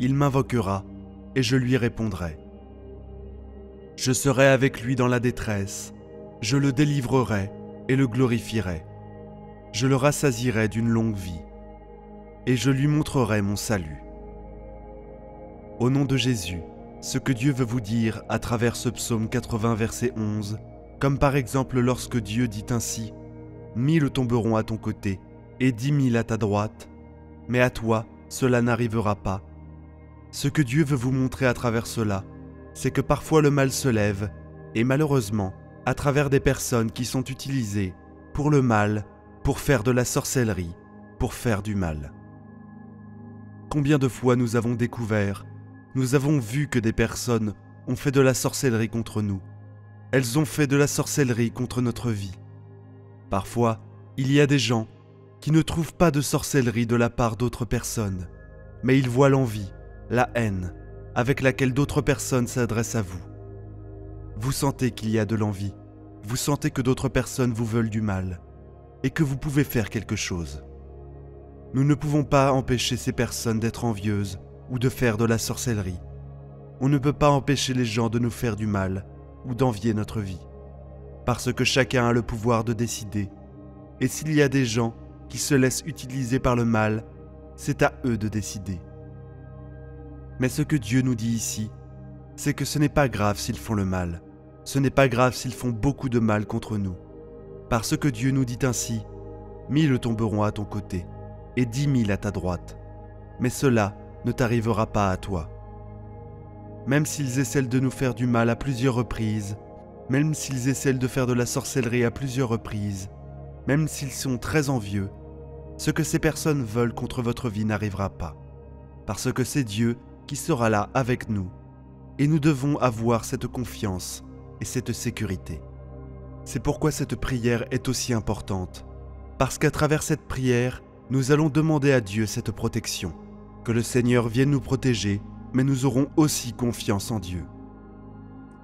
Il m'invoquera, et je lui répondrai. Je serai avec lui dans la détresse, je le délivrerai et le glorifierai. Je le rassasirai d'une longue vie, et je lui montrerai mon salut. Au nom de Jésus, ce que Dieu veut vous dire à travers ce psaume 80 verset 11, comme par exemple lorsque Dieu dit ainsi, Mille tomberont à ton côté et dix mille à ta droite, mais à toi cela n'arrivera pas. Ce que Dieu veut vous montrer à travers cela, c'est que parfois le mal se lève, et malheureusement, à travers des personnes qui sont utilisées pour le mal, pour faire de la sorcellerie, pour faire du mal. Combien de fois nous avons découvert, nous avons vu que des personnes ont fait de la sorcellerie contre nous, elles ont fait de la sorcellerie contre notre vie. Parfois, il y a des gens qui ne trouvent pas de sorcellerie de la part d'autres personnes, mais ils voient l'envie, la haine, avec laquelle d'autres personnes s'adressent à vous. Vous sentez qu'il y a de l'envie, vous sentez que d'autres personnes vous veulent du mal, et que vous pouvez faire quelque chose. Nous ne pouvons pas empêcher ces personnes d'être envieuses ou de faire de la sorcellerie. On ne peut pas empêcher les gens de nous faire du mal ou d'envier notre vie, parce que chacun a le pouvoir de décider Et s'il y a des gens qui se laissent utiliser par le mal, c'est à eux de décider. Mais ce que Dieu nous dit ici, c'est que ce n'est pas grave s'ils font le mal, ce n'est pas grave s'ils font beaucoup de mal contre nous. Parce que Dieu nous dit ainsi, mille tomberont à ton côté, et dix mille à ta droite, mais cela ne t'arrivera pas à toi. Même s'ils essaient de nous faire du mal à plusieurs reprises, même s'ils essaient de faire de la sorcellerie à plusieurs reprises, même s'ils sont très envieux, ce que ces personnes veulent contre votre vie n'arrivera pas, parce que c'est Dieu qui sera là avec nous, et nous devons avoir cette confiance et cette sécurité. C'est pourquoi cette prière est aussi importante, parce qu'à travers cette prière, nous allons demander à Dieu cette protection, que le Seigneur vienne nous protéger, mais nous aurons aussi confiance en Dieu.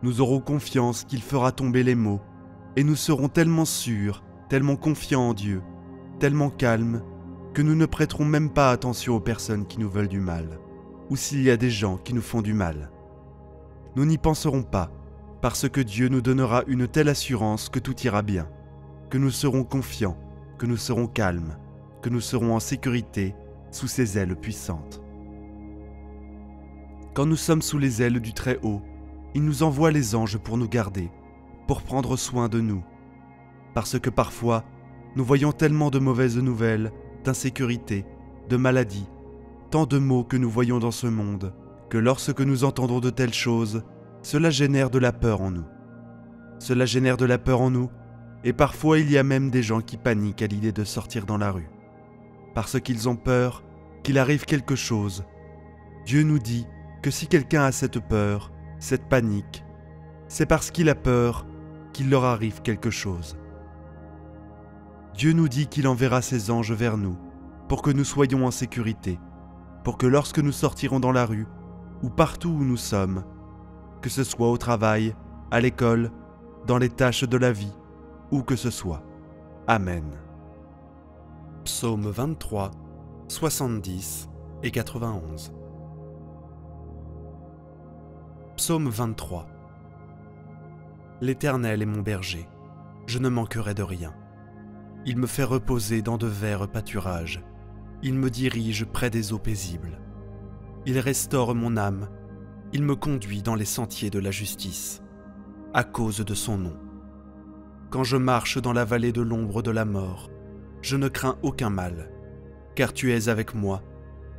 Nous aurons confiance qu'il fera tomber les maux, et nous serons tellement sûrs, tellement confiants en Dieu, tellement calmes, que nous ne prêterons même pas attention aux personnes qui nous veulent du mal, ou s'il y a des gens qui nous font du mal. Nous n'y penserons pas, parce que Dieu nous donnera une telle assurance que tout ira bien, que nous serons confiants, que nous serons calmes, que nous serons en sécurité sous ses ailes puissantes. Quand nous sommes sous les ailes du Très-Haut, il nous envoie les anges pour nous garder, pour prendre soin de nous. Parce que parfois, nous voyons tellement de mauvaises nouvelles, d'insécurité, de maladies, tant de maux que nous voyons dans ce monde, que lorsque nous entendons de telles choses, cela génère de la peur en nous. Cela génère de la peur en nous, et parfois il y a même des gens qui paniquent à l'idée de sortir dans la rue. Parce qu'ils ont peur qu'il arrive quelque chose. Dieu nous dit que si quelqu'un a cette peur, cette panique, c'est parce qu'il a peur qu'il leur arrive quelque chose. Dieu nous dit qu'il enverra ses anges vers nous pour que nous soyons en sécurité, pour que lorsque nous sortirons dans la rue, ou partout où nous sommes, que ce soit au travail, à l'école, dans les tâches de la vie, où que ce soit. Amen. Psaume 23, 70 et 91. Psaume 23. L'Éternel est mon berger, je ne manquerai de rien. Il me fait reposer dans de verts pâturages, il me dirige près des eaux paisibles. Il restaure mon âme, il me conduit dans les sentiers de la justice, à cause de son nom. Quand je marche dans la vallée de l'ombre de la mort, je ne crains aucun mal, car tu es avec moi,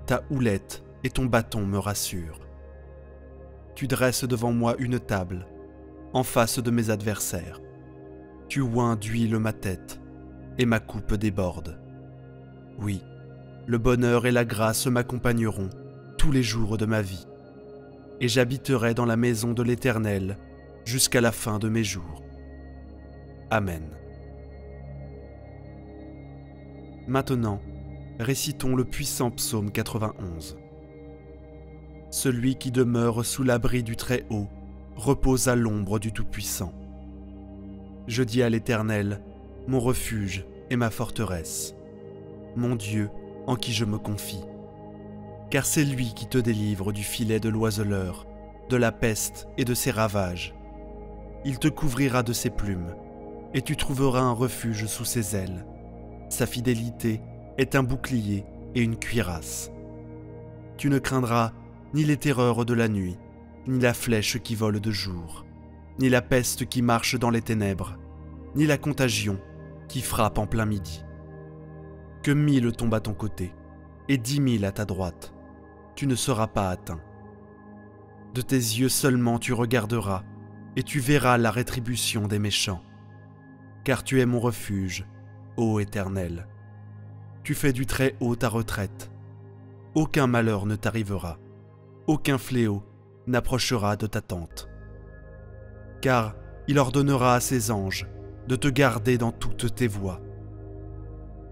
ta houlette et ton bâton me rassurent. Tu dresses devant moi une table, en face de mes adversaires. Tu oins d'huile ma tête, et ma coupe déborde. Oui, le bonheur et la grâce m'accompagneront tous les jours de ma vie, et j'habiterai dans la maison de l'Éternel jusqu'à la fin de mes jours. Amen. Maintenant, récitons le puissant psaume 91. Celui qui demeure sous l'abri du Très-Haut repose à l'ombre du Tout-Puissant. Je dis à l'Éternel, mon refuge et ma forteresse, mon Dieu en qui je me confie. Car c'est lui qui te délivre du filet de l'oiseleur, de la peste et de ses ravages. Il te couvrira de ses plumes, et tu trouveras un refuge sous ses ailes. Sa fidélité est un bouclier et une cuirasse. Tu ne craindras ni les terreurs de la nuit, ni la flèche qui vole de jour, ni la peste qui marche dans les ténèbres, ni la contagion qui frappe en plein midi. Que mille tombent à ton côté, et dix mille à ta droite, tu ne seras pas atteint. De tes yeux seulement tu regarderas, et tu verras la rétribution des méchants. Car tu es mon refuge, ô Éternel. Tu fais du très haut ta retraite. Aucun malheur ne t'arrivera, aucun fléau n'approchera de ta tente. Car il ordonnera à ses anges de te garder dans toutes tes voies.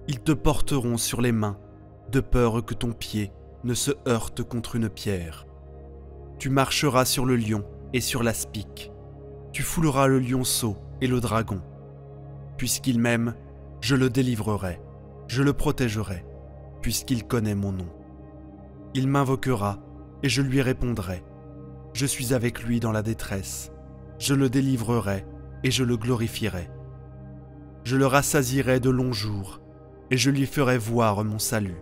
Ils te porteront sur les mains, de peur que ton pied ne se heurte contre une pierre. Tu marcheras sur le lion et sur l'aspic. Tu fouleras le lionceau et le dragon. Puisqu'il m'aime, je le délivrerai, je le protégerai, puisqu'il connaît mon nom. Il m'invoquera et je lui répondrai. Je suis avec lui dans la détresse. Je le délivrerai et je le glorifierai je le rassasierai de longs jours, et je lui ferai voir mon salut.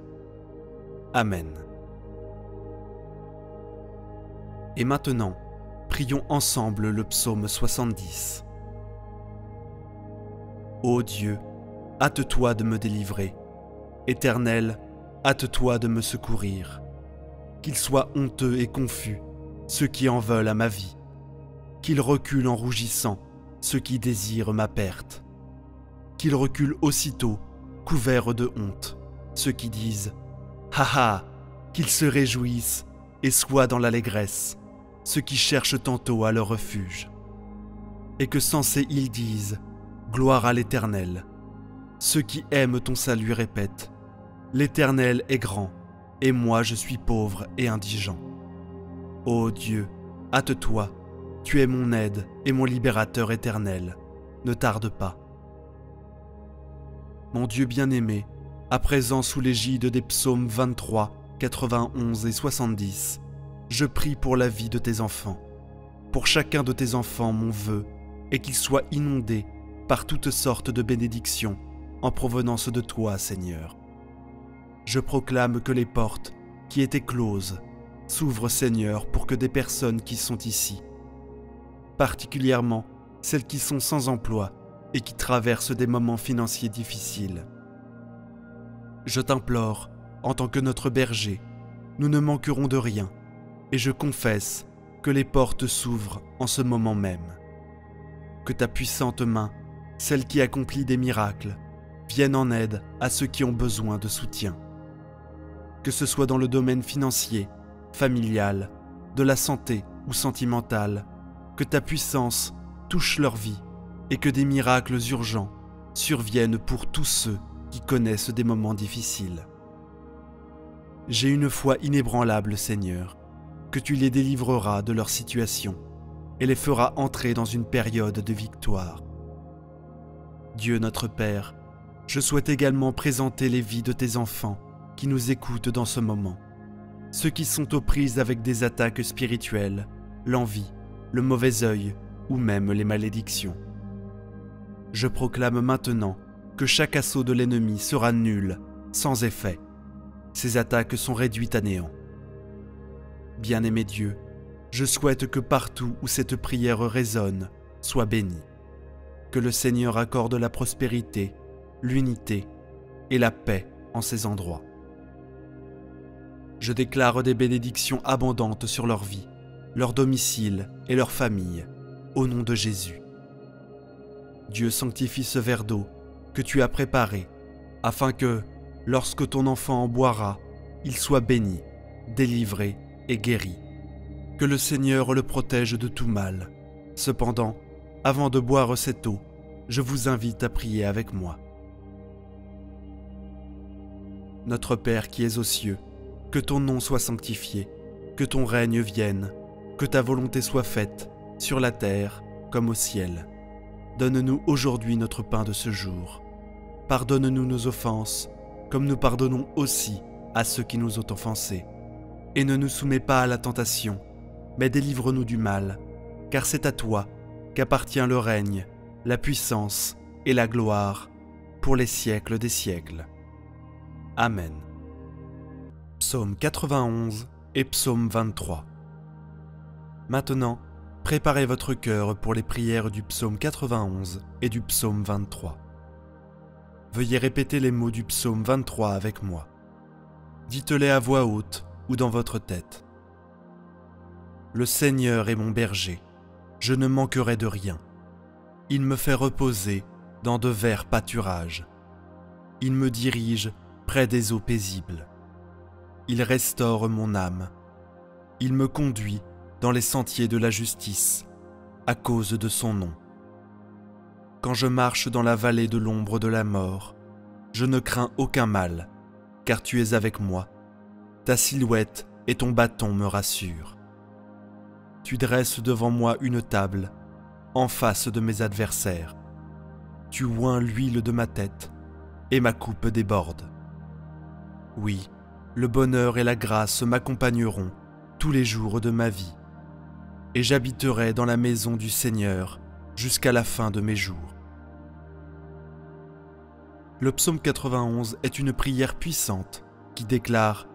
Amen. Et maintenant, prions ensemble le psaume 70. Ô Dieu, hâte-toi de me délivrer. Éternel, hâte-toi de me secourir. Qu'ils soient honteux et confus, ceux qui en veulent à ma vie. Qu'ils reculent en rougissant, ceux qui désirent ma perte. Qu'ils reculent aussitôt, couverts de honte, ceux qui disent Ha ha Qu'ils se réjouissent et soient dans l'allégresse, ceux qui cherchent tantôt à leur refuge. Et que censés ils disent Gloire à l'Éternel. Ceux qui aiment ton salut répètent L'Éternel est grand, et moi je suis pauvre et indigent. Ô Dieu, hâte-toi, tu es mon aide et mon libérateur éternel, ne tarde pas. Mon Dieu bien-aimé, à présent sous l'égide des psaumes 23, 91 et 70, je prie pour la vie de tes enfants. Pour chacun de tes enfants, mon vœu est qu'il soit inondé par toutes sortes de bénédictions en provenance de toi, Seigneur. Je proclame que les portes, qui étaient closes, s'ouvrent, Seigneur, pour que des personnes qui sont ici, particulièrement celles qui sont sans emploi et qui traversent des moments financiers difficiles. Je t'implore, en tant que notre berger, nous ne manquerons de rien, et je confesse que les portes s'ouvrent en ce moment même. Que ta puissante main, celle qui accomplit des miracles, vienne en aide à ceux qui ont besoin de soutien. Que ce soit dans le domaine financier, familial, de la santé ou sentimental, que ta puissance touche leur vie et que des miracles urgents surviennent pour tous ceux qui connaissent des moments difficiles. J'ai une foi inébranlable, Seigneur, que tu les délivreras de leur situation et les feras entrer dans une période de victoire. Dieu notre Père, je souhaite également présenter les vies de tes enfants qui nous écoutent dans ce moment, ceux qui sont aux prises avec des attaques spirituelles, l'envie, le mauvais œil ou même les malédictions. Je proclame maintenant que chaque assaut de l'ennemi sera nul, sans effet. Ces attaques sont réduites à néant. Bien-aimé Dieu, je souhaite que partout où cette prière résonne, soit bénie. Que le Seigneur accorde la prospérité, l'unité et la paix en ces endroits. Je déclare des bénédictions abondantes sur leur vie, leur domicile et leur famille, au nom de Jésus. Dieu sanctifie ce verre d'eau que tu as préparé, afin que, lorsque ton enfant en boira, il soit béni, délivré et guéri. Que le Seigneur le protège de tout mal. Cependant, avant de boire cette eau, je vous invite à prier avec moi. Notre Père qui es aux cieux, que ton nom soit sanctifié, que ton règne vienne, que ta volonté soit faite, sur la terre comme au ciel. Donne-nous aujourd'hui notre pain de ce jour. Pardonne-nous nos offenses, comme nous pardonnons aussi à ceux qui nous ont offensés. Et ne nous soumets pas à la tentation, mais délivre-nous du mal, car c'est à toi qu'appartient le règne, la puissance et la gloire pour les siècles des siècles. Amen. Psaume 91 et Psaume 23. Maintenant, préparez votre cœur pour les prières du psaume 91 et du psaume 23. Veuillez répéter les mots du psaume 23 avec moi. Dites-les à voix haute ou dans votre tête. Le Seigneur est mon berger, je ne manquerai de rien. Il me fait reposer dans de verts pâturages. Il me dirige près des eaux paisibles. Il restaure mon âme. Il me conduit dans les sentiers de la justice, à cause de son nom. Quand je marche dans la vallée de l'ombre de la mort, je ne crains aucun mal, car tu es avec moi. Ta silhouette et ton bâton me rassurent. Tu dresses devant moi une table, en face de mes adversaires. Tu oins l'huile de ma tête, et ma coupe déborde. Oui, le bonheur et la grâce m'accompagneront tous les jours de ma vie et j'habiterai dans la maison du Seigneur jusqu'à la fin de mes jours. Le psaume 91 est une prière puissante qui déclare ⁇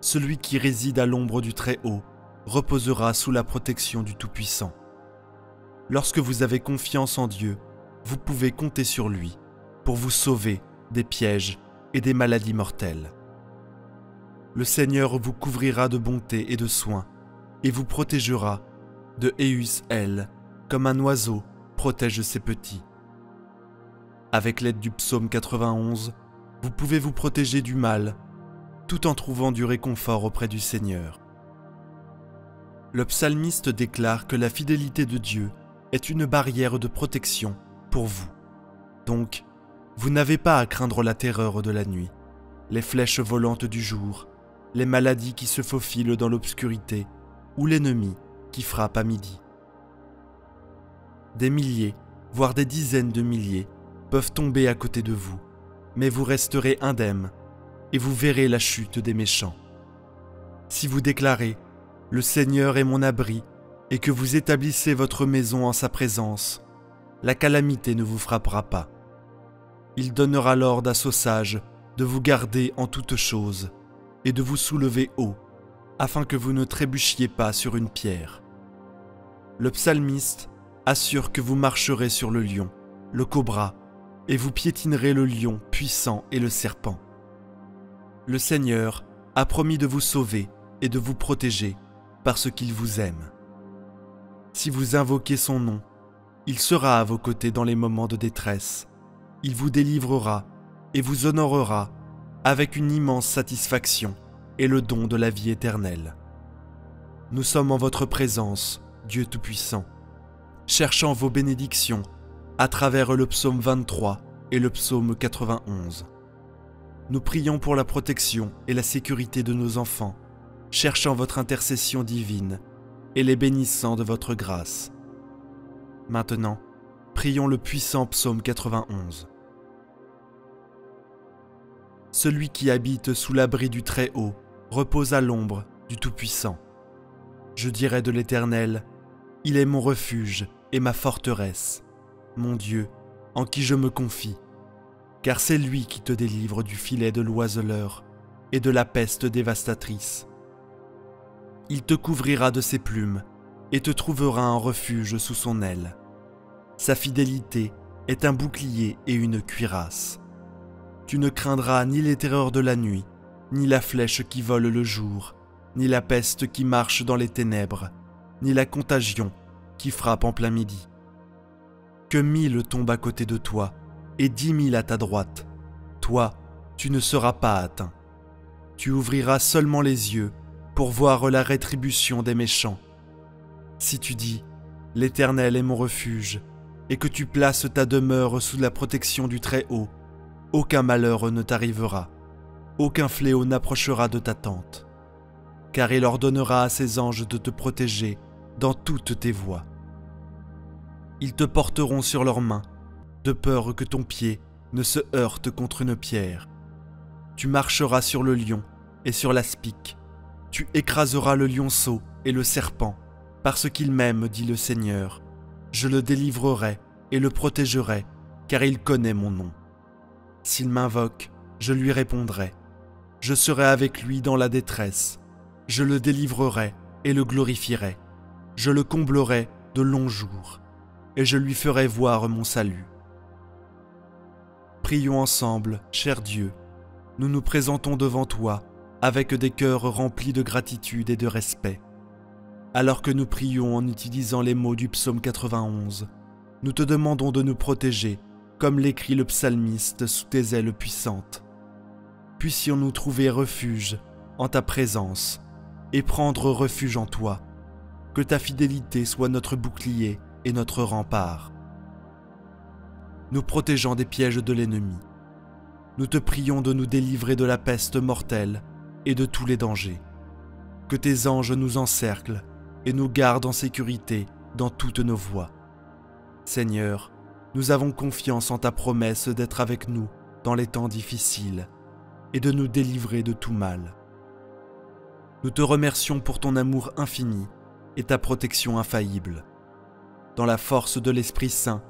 Celui qui réside à l'ombre du Très-Haut reposera sous la protection du Tout-Puissant. Lorsque vous avez confiance en Dieu, vous pouvez compter sur lui pour vous sauver des pièges et des maladies mortelles. Le Seigneur vous couvrira de bonté et de soins et vous protégera de Eus El, comme un oiseau protège ses petits. Avec l'aide du psaume 91, vous pouvez vous protéger du mal, tout en trouvant du réconfort auprès du Seigneur. Le psalmiste déclare que la fidélité de Dieu est une barrière de protection pour vous. Donc, vous n'avez pas à craindre la terreur de la nuit, les flèches volantes du jour, les maladies qui se faufilent dans l'obscurité, ou l'ennemi qui frappe à midi. Des milliers, voire des dizaines de milliers, peuvent tomber à côté de vous, mais vous resterez indemne, et vous verrez la chute des méchants. Si vous déclarez ⁇ Le Seigneur est mon abri ⁇ et que vous établissez votre maison en sa présence, la calamité ne vous frappera pas. Il donnera l'ordre à ce sage de vous garder en toutes choses et de vous soulever haut, afin que vous ne trébuchiez pas sur une pierre. Le psalmiste assure que vous marcherez sur le lion, le cobra, et vous piétinerez le lion puissant et le serpent. Le Seigneur a promis de vous sauver et de vous protéger parce qu'il vous aime. Si vous invoquez son nom, il sera à vos côtés dans les moments de détresse. Il vous délivrera et vous honorera avec une immense satisfaction et le don de la vie éternelle. Nous sommes en votre présence, Dieu Tout-Puissant, cherchant vos bénédictions à travers le psaume 23 et le psaume 91. Nous prions pour la protection et la sécurité de nos enfants, cherchant votre intercession divine et les bénissant de votre grâce. Maintenant, prions le puissant psaume 91. Celui qui habite sous l'abri du Très-Haut repose à l'ombre du Tout-Puissant. Je dirai de l'Éternel, Il est mon refuge et ma forteresse, mon Dieu, en qui je me confie, car c'est lui qui te délivre du filet de l'oiseleur et de la peste dévastatrice. Il te couvrira de ses plumes et te trouvera un refuge sous son aile. Sa fidélité est un bouclier et une cuirasse. Tu ne craindras ni les terreurs de la nuit, ni la flèche qui vole le jour, ni la peste qui marche dans les ténèbres, ni la contagion qui frappe en plein midi. Que mille tombent à côté de toi, et dix mille à ta droite. Toi, tu ne seras pas atteint. Tu ouvriras seulement les yeux pour voir la rétribution des méchants. Si tu dis, L'Éternel est mon refuge, et que tu places ta demeure sous la protection du Très-Haut, aucun malheur ne t'arrivera, aucun fléau n'approchera de ta tente, car il ordonnera à ses anges de te protéger dans toutes tes voies. Ils te porteront sur leurs mains, de peur que ton pied ne se heurte contre une pierre. Tu marcheras sur le lion et sur l'aspic, tu écraseras le lionceau et le serpent, parce qu'il m'aime, dit le Seigneur. Je le délivrerai et le protégerai, car il connaît mon nom. S'il m'invoque, je lui répondrai. Je serai avec lui dans la détresse. Je le délivrerai et le glorifierai. Je le comblerai de longs jours, et je lui ferai voir mon salut. Prions ensemble, cher Dieu. Nous nous présentons devant toi avec des cœurs remplis de gratitude et de respect. Alors que nous prions en utilisant les mots du psaume 91, nous te demandons de nous protéger, comme l'écrit le psalmiste sous tes ailes puissantes. Puissions-nous trouver refuge en ta présence et prendre refuge en toi. Que ta fidélité soit notre bouclier et notre rempart. Nous protégeant des pièges de l'ennemi. Nous te prions de nous délivrer de la peste mortelle et de tous les dangers. Que tes anges nous encerclent et nous gardent en sécurité dans toutes nos voies. Seigneur, nous avons confiance en ta promesse d'être avec nous dans les temps difficiles et de nous délivrer de tout mal. Nous te remercions pour ton amour infini et ta protection infaillible. Dans la force de l'Esprit Saint,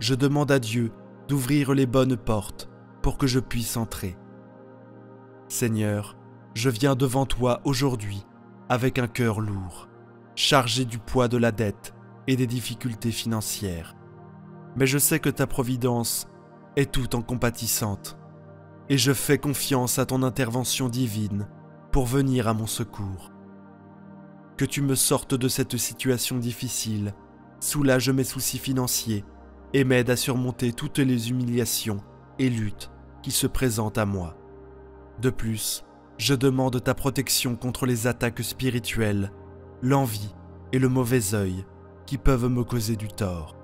je demande à Dieu d'ouvrir les bonnes portes pour que je puisse entrer. Seigneur, je viens devant toi aujourd'hui avec un cœur lourd, chargé du poids de la dette et des difficultés financières. Mais je sais que ta providence est tout en compatissante, et je fais confiance à ton intervention divine pour venir à mon secours. Que tu me sortes de cette situation difficile, soulage mes soucis financiers et m'aide à surmonter toutes les humiliations et luttes qui se présentent à moi. De plus, je demande ta protection contre les attaques spirituelles, l'envie et le mauvais œil qui peuvent me causer du tort.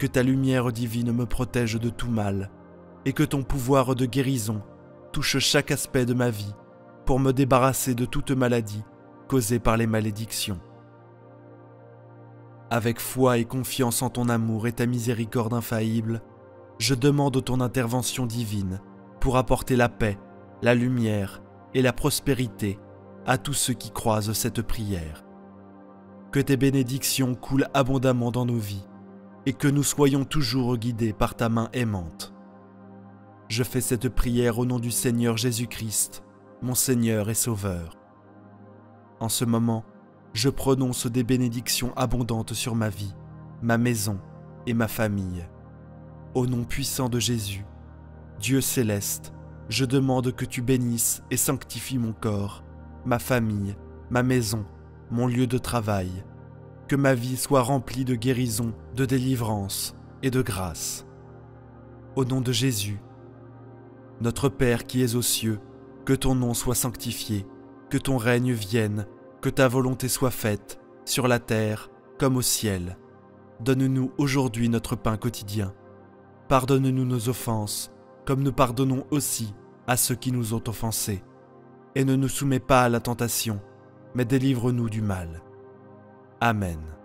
Que ta lumière divine me protège de tout mal et que ton pouvoir de guérison touche chaque aspect de ma vie pour me débarrasser de toute maladie causée par les malédictions. Avec foi et confiance en ton amour et ta miséricorde infaillible, je demande ton intervention divine pour apporter la paix, la lumière et la prospérité à tous ceux qui croisent cette prière. Que tes bénédictions coulent abondamment dans nos vies et que nous soyons toujours guidés par ta main aimante. Je fais cette prière au nom du Seigneur Jésus-Christ, mon Seigneur et Sauveur. En ce moment, je prononce des bénédictions abondantes sur ma vie, ma maison et ma famille. Au nom puissant de Jésus, Dieu céleste, je demande que tu bénisses et sanctifies mon corps, ma famille, ma maison, mon lieu de travail, que ma vie soit remplie de guérison, de délivrance et de grâce. Au nom de Jésus, notre Père qui es aux cieux, que ton nom soit sanctifié, que ton règne vienne que ta volonté soit faite, sur la terre comme au ciel. Donne-nous aujourd'hui notre pain quotidien. Pardonne-nous nos offenses, comme nous pardonnons aussi à ceux qui nous ont offensés. Et ne nous soumets pas à la tentation, mais délivre-nous du mal. Amen.